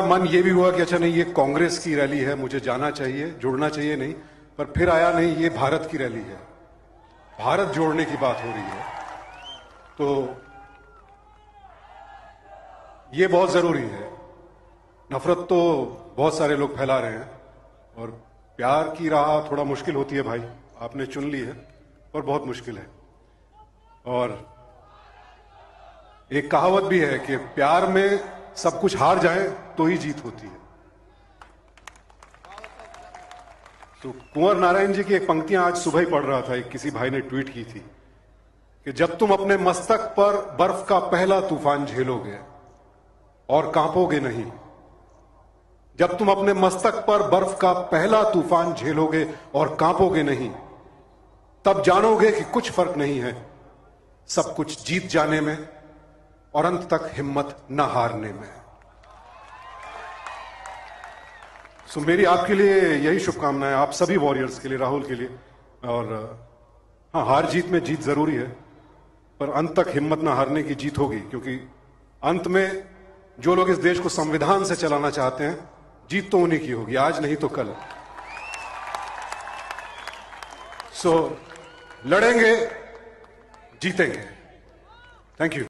मन ये भी हुआ कि अच्छा नहीं, ये कांग्रेस की रैली है, मुझे जाना चाहिए, जुड़ना चाहिए नहीं, पर फिर आया नहीं, ये भारत की रैली है। भारत जोड़ने की बात हो रही है। तो ये बहुत ज़रूरी है। नफरत तो बहुत सारे लोग फैला रहे हैं, और प्यार की राह थोड़ा मुश्किल होती है भाई। आपने चुन ली है, और बहुत मुश्किल है। और एक कहावत भी है कि प्यार में सब कुछ हार जाए तो ही जीत होती है। तो कुंवर नारायण जी की एक पंक्तियाँ आज सुबह ही पढ़ रहा था, एक किसी भाई ने ट्वीट की थी कि जब तुम अपने मस्तक पर बर्फ़ का पहला तूफ़ान झेलोगे और कांपोगे नहीं, जब तुम अपने मस्तक पर बर्फ़ का पहला तूफ़ान झेलोगे और कांपोगे नहीं, तब जानोगे कि कुछ फ़र्क नहीं है सब कुछ जीत जाने में और अंत तक हिम्मत न हारने में। सो मेरी आपके लिए यही शुभकामनाएँ आप सभी वॉरियर्स के लिए राहुल के लिए। और हाँ हार जीत में जीत ज़रूरी है पर अंत तक हिम्मत ना हारने की जीत होगी क्योंकि अंत में जो लोग इस देश को संविधान से चलाना चाहते हैं जीत तो उन्हीं की होगी आज नहीं तो कल। सो so, लड़ेंगे जीतेंगे। Thank you